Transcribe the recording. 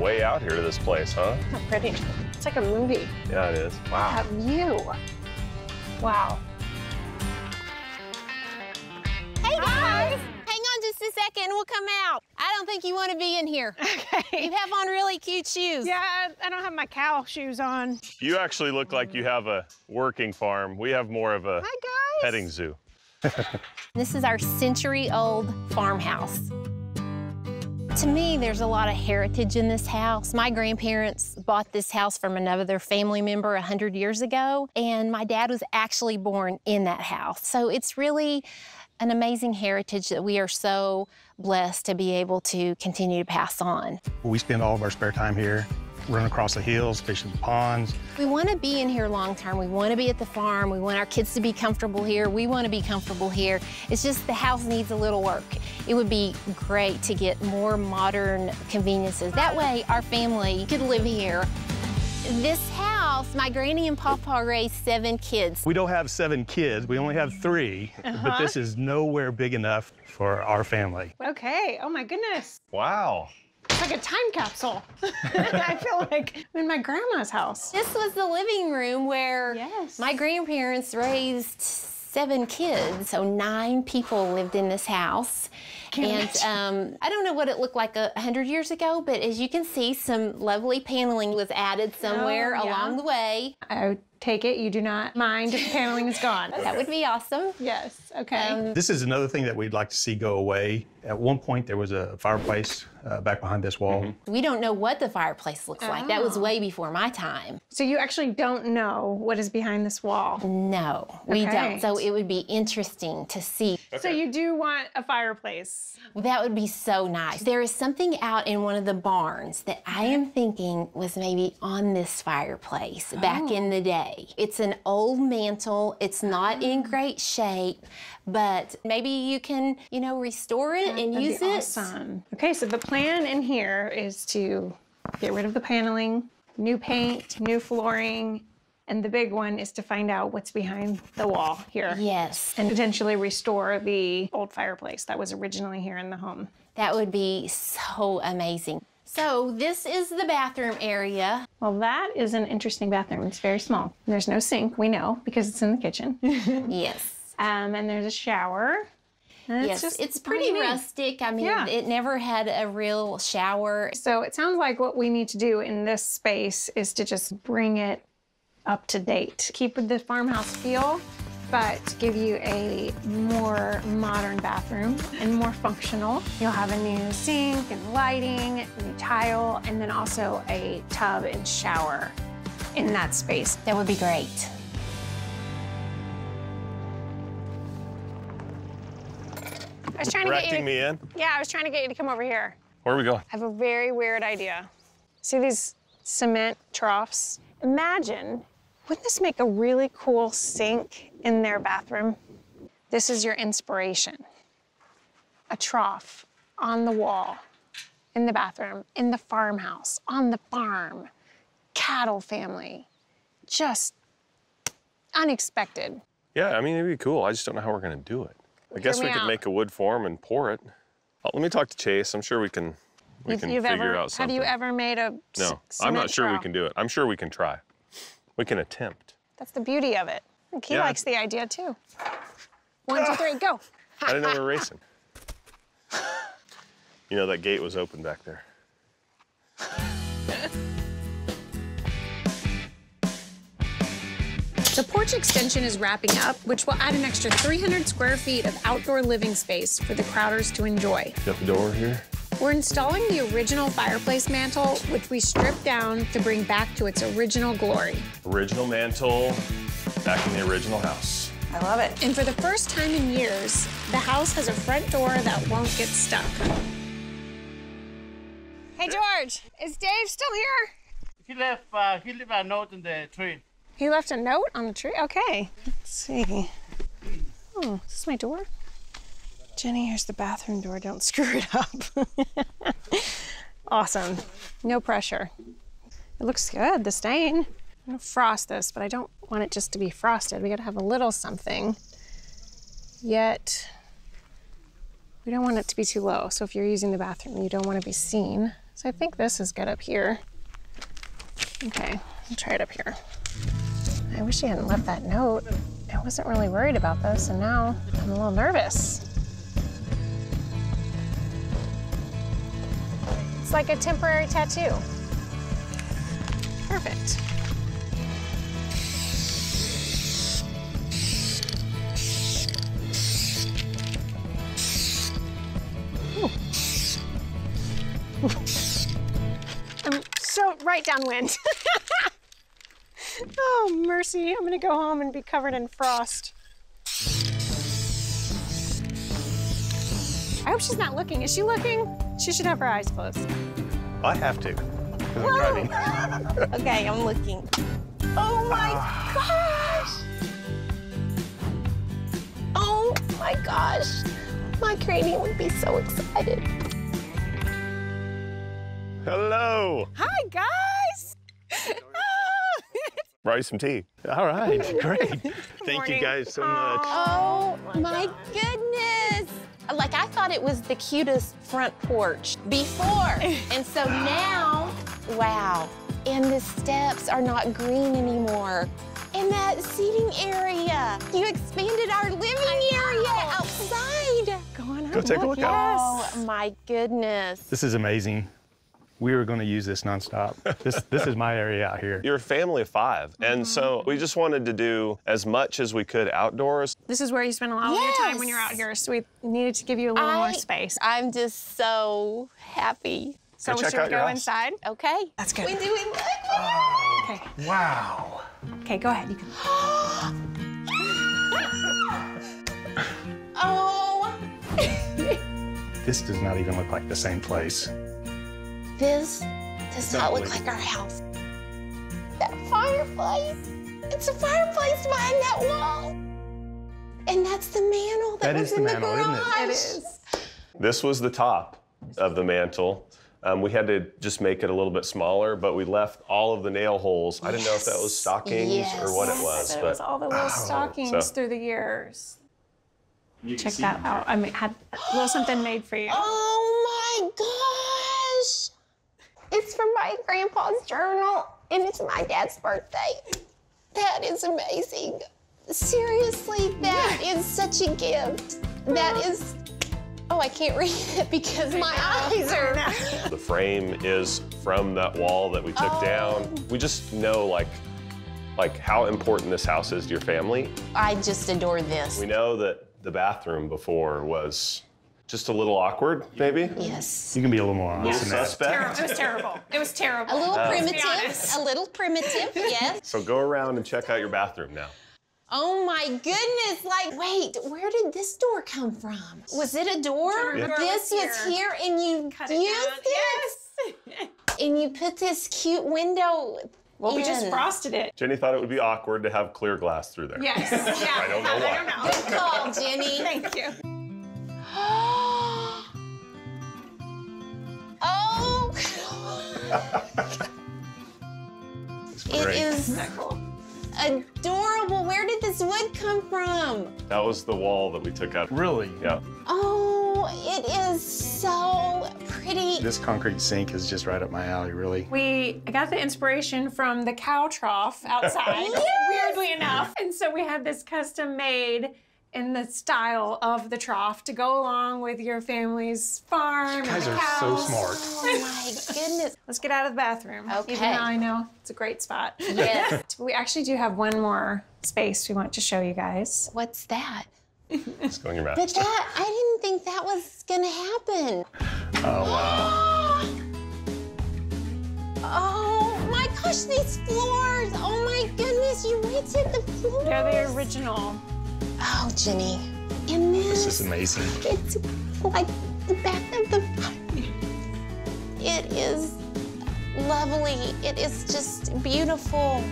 way out here to this place, huh? How pretty. It's like a movie. Yeah, it is. Wow. That view. Wow. Hey guys! Hang on just a second, we'll come out. I don't think you want to be in here. Okay. You have on really cute shoes. Yeah, I don't have my cow shoes on. You actually look like you have a working farm. We have more of a Hi, guys. petting zoo. This is our century-old farmhouse. To me, there's a lot of heritage in this house. My grandparents bought this house from another family member 100 years ago, and my dad was actually born in that house. So it's really an amazing heritage that we are so blessed to be able to continue to pass on. We spend all of our spare time here, running across the hills, fishing the ponds. We want to be in here long term. We want to be at the farm. We want our kids to be comfortable here. We want to be comfortable here. It's just the house needs a little work. It would be great to get more modern conveniences. That way, our family could live here. This house, my granny and papa raised seven kids. We don't have seven kids, we only have 3 but uh-huh. this is nowhere big enough for our family. Okay. Oh, my goodness. Wow. It's like a time capsule. I feel like I'm in my grandma's house. This was the living room where Yes. my grandparents raised seven kids, so nine people lived in this house. And um, I don't know what it looked like a hundred years ago, but as you can see, some lovely paneling was added somewhere Oh, yeah. along the way. I take it you do not mind if the paneling is gone. That would be awesome. Yes. Okay. Um, This is another thing that we'd like to see go away. At one point, there was a fireplace uh, back behind this wall. we don't know what the fireplace looks like. That was way before my time. so you actually don't know what is behind this wall. No, we Okay. don't. So it would be interesting to see. So you do want a fireplace. That would be so nice. There is something out in one of the barns that I am thinking was maybe on this fireplace back in oh. the day. It's an old mantle. It's not in ah. great shape, but maybe you can, you know, restore it and That'd use be it. awesome. Okay, so the plan in here is to get rid of the paneling, new paint, new flooring, and the big one is to find out what's behind the wall here. Yes, And potentially restore the old fireplace that was originally here in the home. that would be so amazing. So this is the bathroom area. Well, that is an interesting bathroom. It's very small. There's no sink, we know, because it's in the kitchen. Yes. um, and there's a shower. And yes, just it's all pretty rustic. I mean, Yeah. it never had a real shower. So it sounds like what we need to do in this space is to just bring it up to date. Keep the farmhouse feel, but give you a more modern bathroom and more functional. You'll have a new sink and lighting, new tile, and then also a tub and shower in that space. That would be great. I was trying to get you to, me in. Yeah, I was trying to get you to come over here. Where are we going? I have a very weird idea. See these cement troughs? Imagine, wouldn't this make a really cool sink in their bathroom? This is your inspiration. A trough on the wall, in the bathroom, in the farmhouse, on the farm, cattle family. Just unexpected. Yeah, I mean, it'd be cool. I just don't know how we're going to do it. I guess me we could make a wood form and pour it. Oh, let me talk to Chase. I'm sure we can, we You've- can you've figure ever, out something. Have you ever made a No, I'm not sure we can do it. I'm sure we can try. We can attempt. That's the beauty of it. I he Yeah. likes the idea too. One, two, three, go. I didn't know we were racing. You know, that gate was open back there. The porch extension is wrapping up, which will add an extra 300 square feet of outdoor living space for the Crowders to enjoy. Got the door here? We're installing the original fireplace mantle, which we stripped down to bring back to its original glory. Original mantle, back in the original house. I love it. And for the first time in years, the house has a front door that won't get stuck. Hey, George, is Dave still here? He left. Uh, he left a note in the tree. He left a note on the tree? Okay. Let's see. Oh, this is this my door? Jenny, here's the bathroom door. Don't screw it up. awesome. No pressure. It looks good, the stain. I'm gonna frost this, but I don't want it just to be frosted. We gotta have a little something. Yet, we don't want it to be too low. So if you're using the bathroom, you don't want to be seen. So I think this is good up here. Okay, I'll try it up here. I wish he hadn't left that note. I wasn't really worried about this, and now I'm a little nervous. It's like a temporary tattoo. Perfect. I'm um, so right downwind. oh, mercy. I'm gonna go home and be covered in frost. I hope she's not looking. Is she looking? She should have her eyes closed. I have to, because I'm driving. Okay, I'm looking. Oh my gosh! Oh my gosh! My granny would be so excited. Hello. Hi, guys! Brought you some tea. All right, great. Thank Morning. you guys so much. Oh, oh my goodness! Like I thought it was the cutest front porch before. And so now, wow. And the steps are not green anymore. And that seating area. You expanded our living area outside. Go on. Go take a look at it. Oh my goodness. This is amazing. We were going to use this nonstop. This this is my area out here. You're a family of 5 and so mm-hmm. we just wanted to do as much as we could outdoors. This is where you spend a lot of your time when you're out here, so we needed to give you a little more space. I'm just so happy. so check should out we your go house. inside? Okay. That's good. We doing oh. Okay. Wow. Okay, go ahead. You can. Oh, This does not even look like the same place. This does not look like our house. That fireplace. It's a fireplace behind that wall. And that's the mantle that, That was is the in mantle, the isn't it? garage. It is. This was the top of the mantle. Um, we had to just make it a little bit smaller, but we left all of the nail holes. I didn't know if that was Yes. stockings or what it Yes. was, It was but all the little stockings So- through the years. Check that out. I mean, had a little something made for you. Oh my gosh. It's from my grandpa's journal and it's my dad's birthday. That is amazing. Seriously, that is such a gift. That is. Oh, I can't read it because my eyes are. the frame is from that wall that we took Oh. down. We just know like like how important this house is to your family. I just adore this. We know that the bathroom before was just a little awkward, maybe. Yes. You can be a little more honest than that. Suspect. It was terrible. It was terrible. A little uh, Let's primitive. A little primitive, yes. So go around and check out your bathroom now. Oh my goodness! Like, wait, where did this door come from? Was it a door? Remember it This was was here. here, and you Cut it used down. it, Yes. and you put this cute window. Well, we just frosted it. Jenny thought it would be awkward to have clear glass through there. Yes. Yeah. I don't know why. I don't know. Good call, Jenny. Thank you. It Great. is adorable. Where did this wood come from? That was the wall that we took out. Really? Yeah. Oh, it is so pretty. This concrete sink is just right up my alley, really. We got the inspiration from the cow trough outside, Yes! weirdly enough. And so we had this custom made in the style of the trough to go along with your family's farm. You guys and are so smart. Oh my goodness. Let's get out of the bathroom. Okay. Even though I know it's a great spot. Yes. we actually do have one more space we want to show you guys. What's that? It's going go in your But that, I didn't think that was gonna happen. Oh, wow. Oh my gosh, these floors! Oh my goodness, you rented the floors. They're the original. Oh, Jenny. And this, This is amazing. it's like the back of the. It is lovely. It is just beautiful.